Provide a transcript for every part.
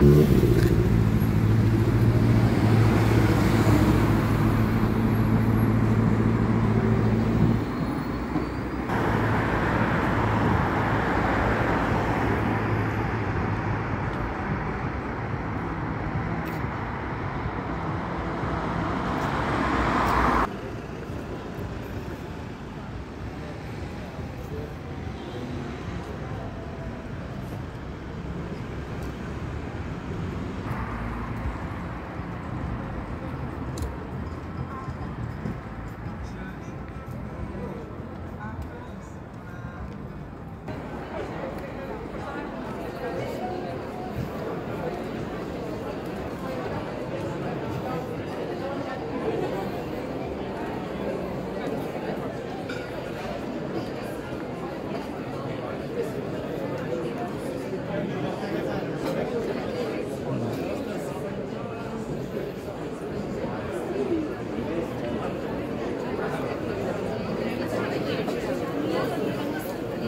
Mm-hmm.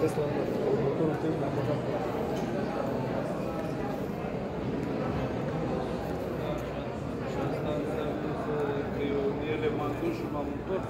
test la următorul test la bazat. Asta înseamnă că eu în ele m-am dus și m-am întors.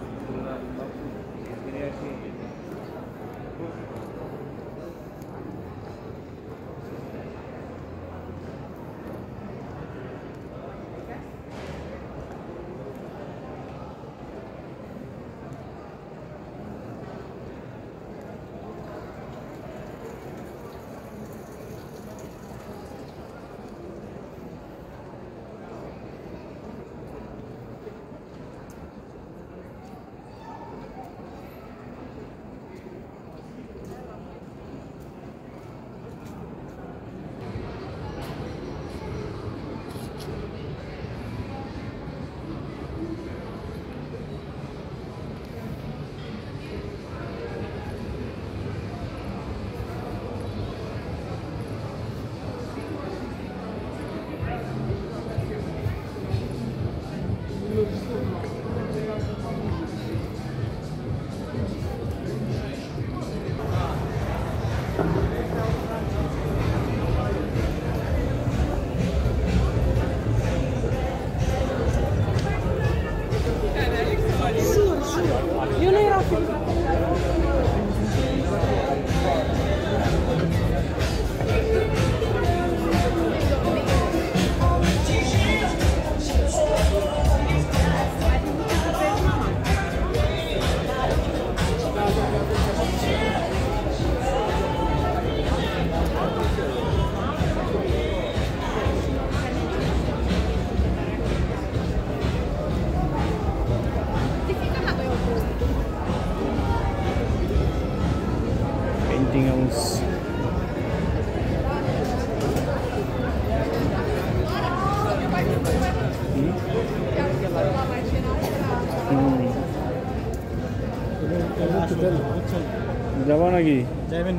যাব নাকি? যাবেন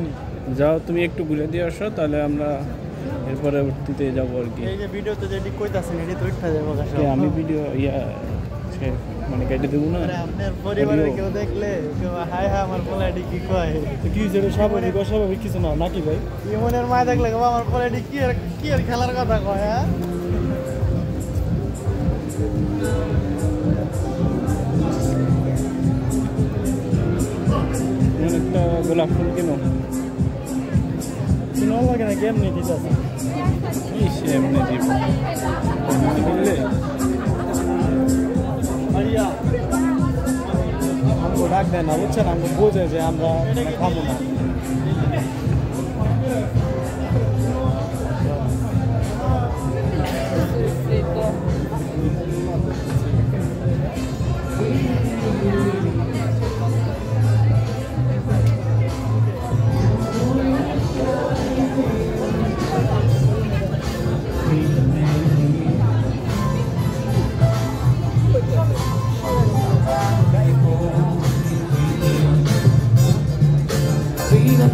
যাও তুমি একটু ঘুরে দিয়ে আসো তাহলে আমরা এর পরবর্তীতে যাব আর কি। এই যে ভিডিওতে যেটি কইতাছেন এটি তো উঠা যাব কাছে আমি ভিডিও ইয়া মানে কেটে দেবো না? আপনার পরিবারের কেউ দেখলে কেউ হাই হাই আমার পোলাটি কি কয়? কি যেটা স্বাভাবিক অস্বাভাবিক কিছু না নাকি ভাই? ইমনের মা দেখলে আমার পোলাটি কি আর কি আর খেলার কথা কয় হ্যাঁ? এমন একটা গোলাপ ফুল কেন। কোনো লাগে না কেমনি দিতেছে কি সে এমনি দিব? এমনি দিলে? আমাকে ডাক দেয় না বুঝছেন? আমাকে বোঝে যে আমরা খাব না।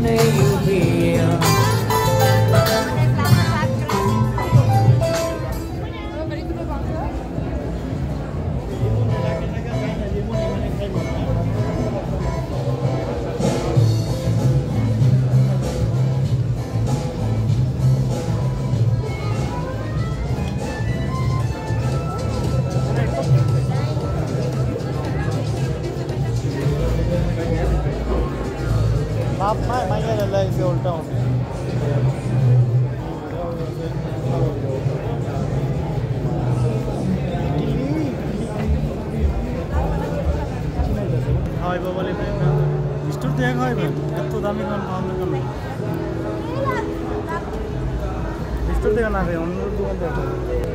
me. স্টোর থেকে খাইবেন এত দামি খাওয়ান কেন? স্টোর থেকে না খাই অন্য দোকান থেকে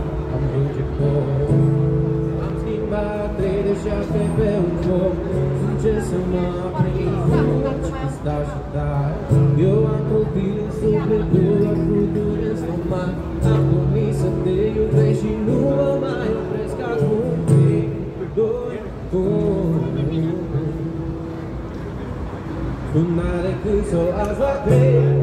prijește pe un foc Zice să mă aprind. Da și Eu am copil în sufletul Acuturi în stomac Am promis să te iubesc Și nu mă mai opresc acum. Trei, doi, unu Sunt mare cât s-o azi la trei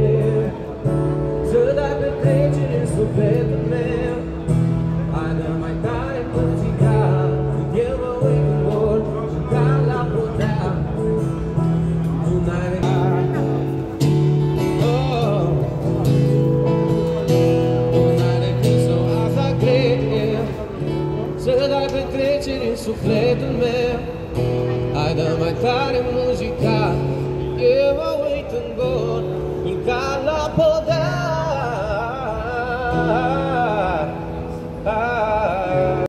reflet de I don't mai tare mult